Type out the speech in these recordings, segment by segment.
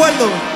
acuerdo.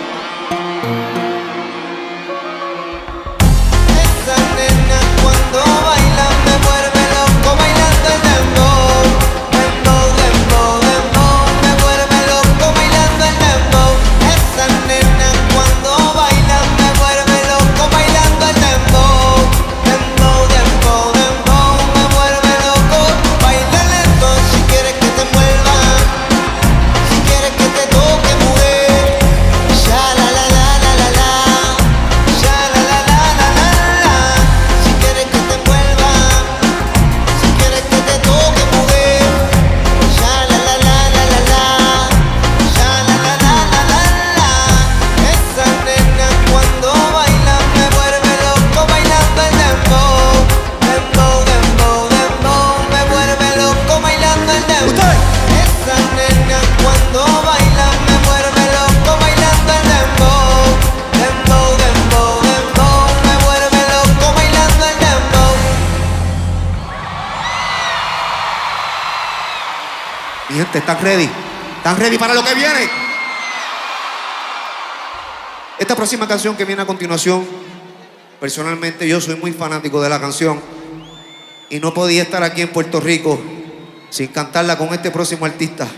Mi gente, ¿están ready? ¿Están ready para lo que viene? Esta próxima canción que viene a continuación, personalmente yo soy muy fanático de la canción y no podía estar aquí en Puerto Rico sin cantarla con este próximo artista.